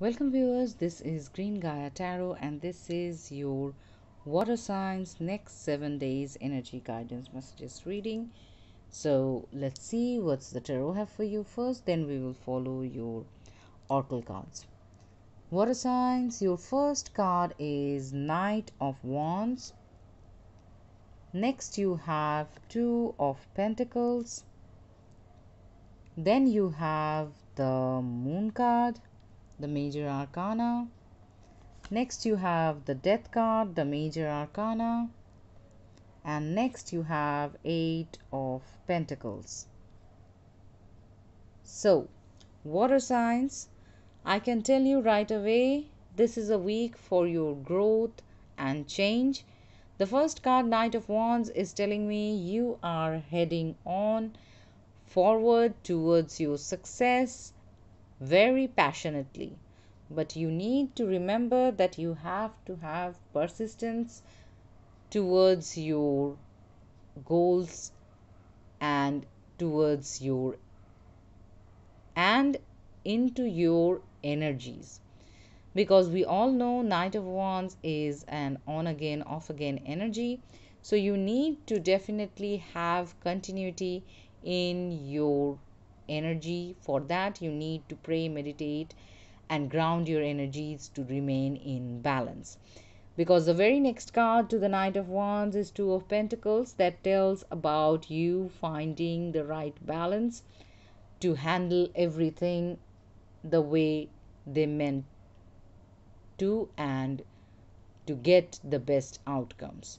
Welcome, viewers. This is Green Gaia Tarot, and this is your water signs next seven days energy guidance messages reading. So, let's see what's the tarot have for you first, then we will follow your oracle cards. Water signs, your first card is Knight of Wands. Next, you have Two of Pentacles. Then you have the Moon card the major arcana. Next, you have the death card, the major arcana. And next, you have eight of pentacles. So, water signs, I can tell you right away, this is a week for your growth and change. The first card, Knight of Wands, is telling me you are heading on forward towards your success very passionately. But you need to remember that you have to have persistence towards your goals and towards your and into your energies because we all know knight of wands is an on again off again energy so you need to definitely have continuity in your energy. For that, you need to pray, meditate, and ground your energies to remain in balance. Because the very next card to the Knight of Wands is Two of Pentacles that tells about you finding the right balance to handle everything the way they meant to and to get the best outcomes.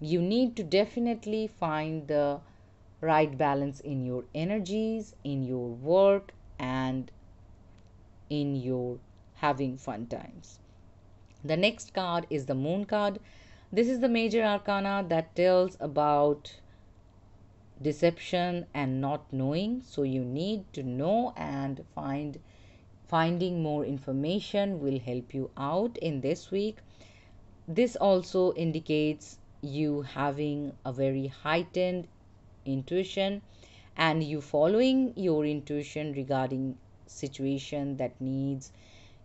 You need to definitely find the right balance in your energies, in your work, and in your having fun times. The next card is the Moon card. This is the major arcana that tells about deception and not knowing. So you need to know and find finding more information will help you out in this week. This also indicates you having a very heightened intuition and you following your intuition regarding situation that needs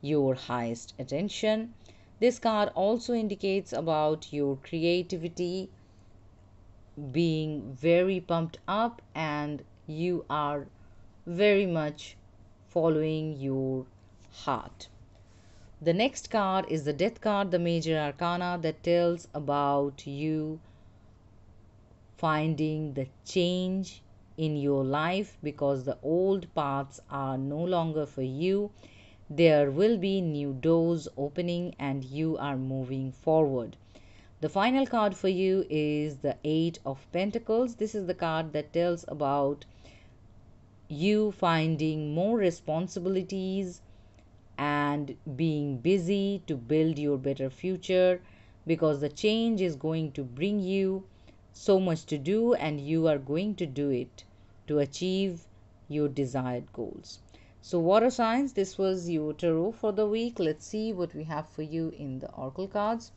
your highest attention. This card also indicates about your creativity being very pumped up and you are very much following your heart. The next card is the death card the major arcana that tells about you finding the change in your life because the old paths are no longer for you. There will be new doors opening and you are moving forward. The final card for you is the Eight of Pentacles. This is the card that tells about you finding more responsibilities and being busy to build your better future because the change is going to bring you so much to do and you are going to do it to achieve your desired goals. So, water signs, this was your tarot for the week. Let's see what we have for you in the oracle cards.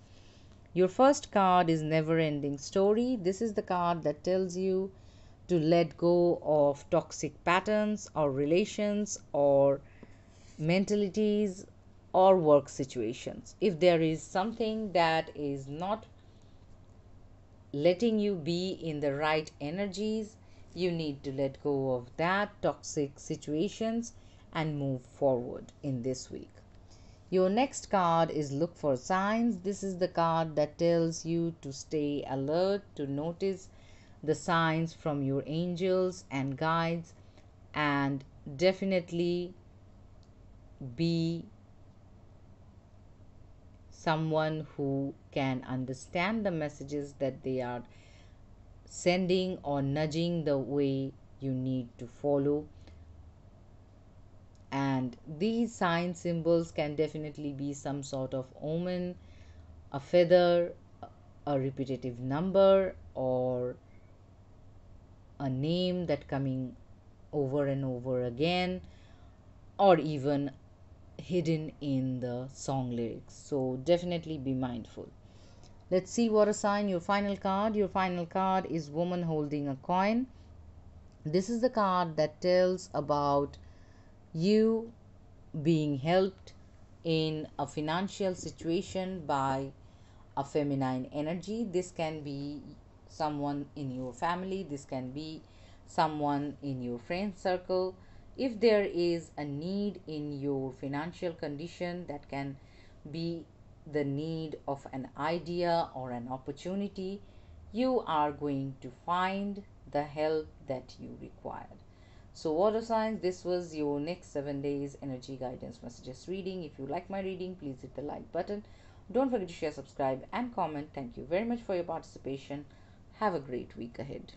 Your first card is Never Ending Story. This is the card that tells you to let go of toxic patterns or relations or mentalities or work situations. If there is something that is not letting you be in the right energies. You need to let go of that toxic situations and move forward in this week. Your next card is Look for Signs. This is the card that tells you to stay alert, to notice the signs from your angels and guides, and definitely be someone who can understand the messages that they are sending or nudging the way you need to follow. And these sign symbols can definitely be some sort of omen a feather a repetitive number or a name that coming over and over again or even hidden in the song lyrics. So definitely be mindful. Let's see what a sign your final card. Your final card is woman holding a coin. This is the card that tells about you being helped in a financial situation by a feminine energy. This can be someone in your family, this can be someone in your friend circle. If there is a need in your financial condition, that can be the need of an idea or an opportunity, you are going to find the help that you required. So, water signs, this was your next seven days energy guidance messages reading. If you like my reading, please hit the like button. Don't forget to share, subscribe, and comment. Thank you very much for your participation. Have a great week ahead.